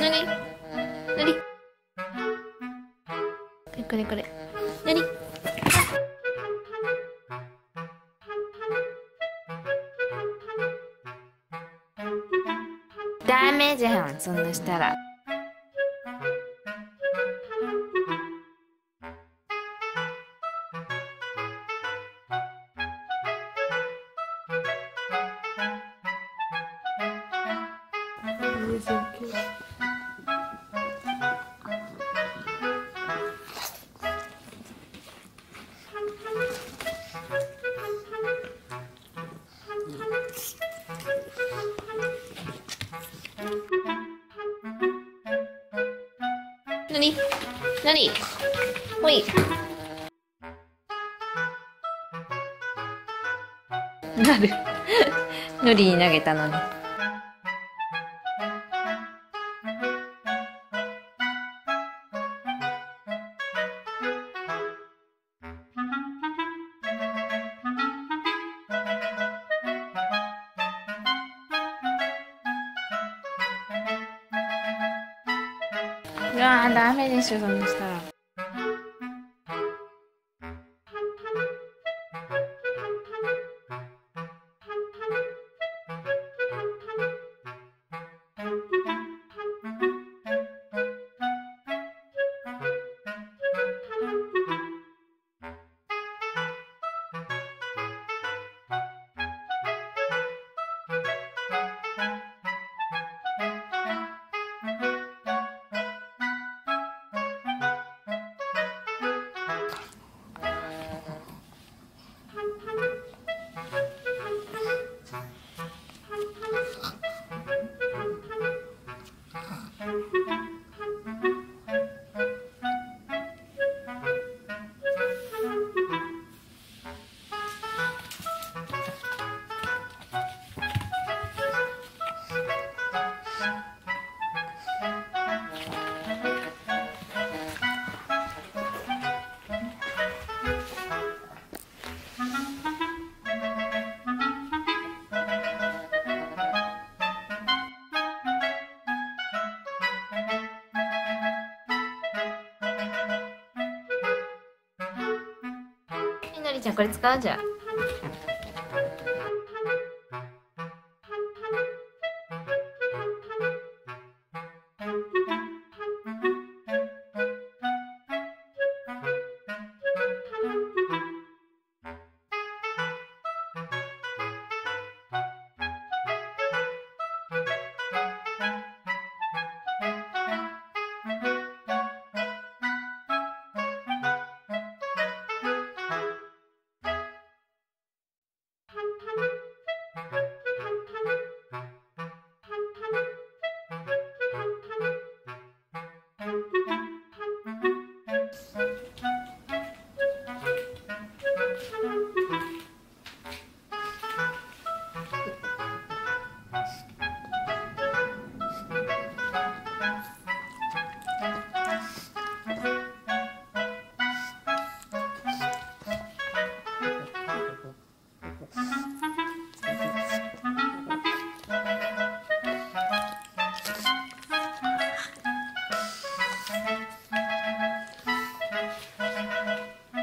何？何？これこれ。ダメじゃんそんなしたら。なになにほい。なるのりに投げたのに。うわーダメでしょそんなしたら。みのりちゃんこれ使うじゃん